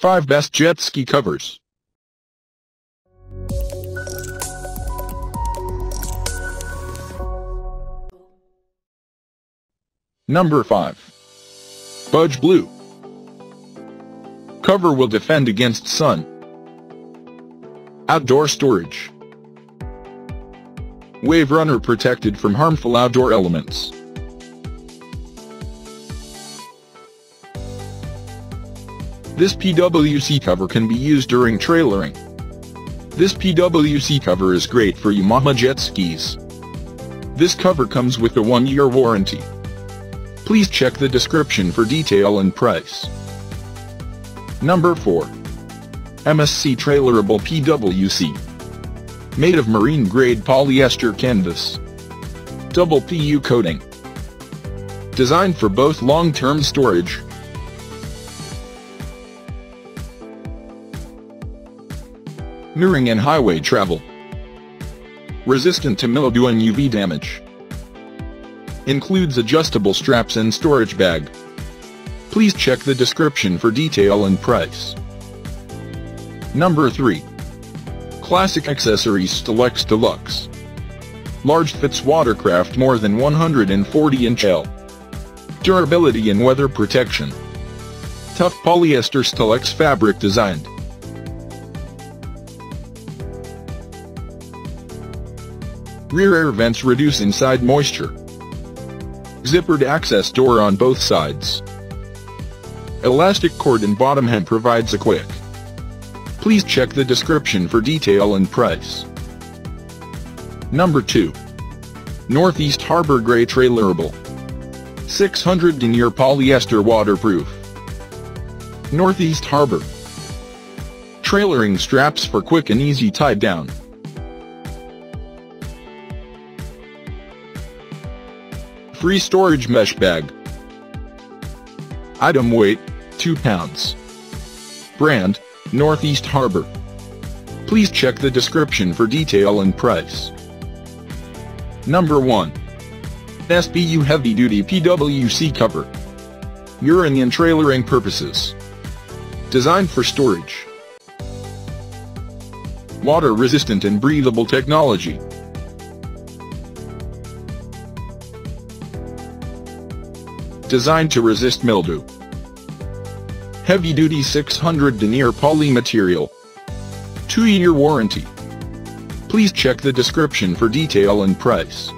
5 Best Jet Ski Covers Number 5. Budge Blue. Cover will defend against sun. Outdoor storage. Wave runner protected from harmful outdoor elements. This PWC cover can be used during trailering. This PWC cover is great for Yamaha jet skis. This cover comes with a one-year warranty. Please check the description for detail and price. Number 4. MSC Trailerable PWC. Made of marine-grade polyester canvas. Double PU coating. Designed for both long-term storage Mirroring and highway travel. Resistant to mildew and UV damage. Includes adjustable straps and storage bag. Please check the description for detail and price. Number 3. Classic Accessories Stellex Deluxe. Large fits watercraft more than 140 inch L. Durability and weather protection. Tough polyester Stellex fabric designed. Rear air vents reduce inside moisture. Zippered access door on both sides. Elastic cord and bottom hem provides a quick. Please check the description for detail and price. Number 2. Northeast Harbor Gray Trailerable. 600 denier polyester waterproof. Northeast Harbor. Trailering straps for quick and easy tie down. Free storage mesh bag. Item weight, 2 pounds. Brand, Northeast Harbor. Please check the description for detail and price. Number 1. SBU Heavy Duty PWC Cover. Urine and trailering purposes. Designed for storage. Water resistant and breathable technology. Designed to resist mildew. Heavy-duty 600 denier poly material. 2-year warranty. Please check the description for detail and price.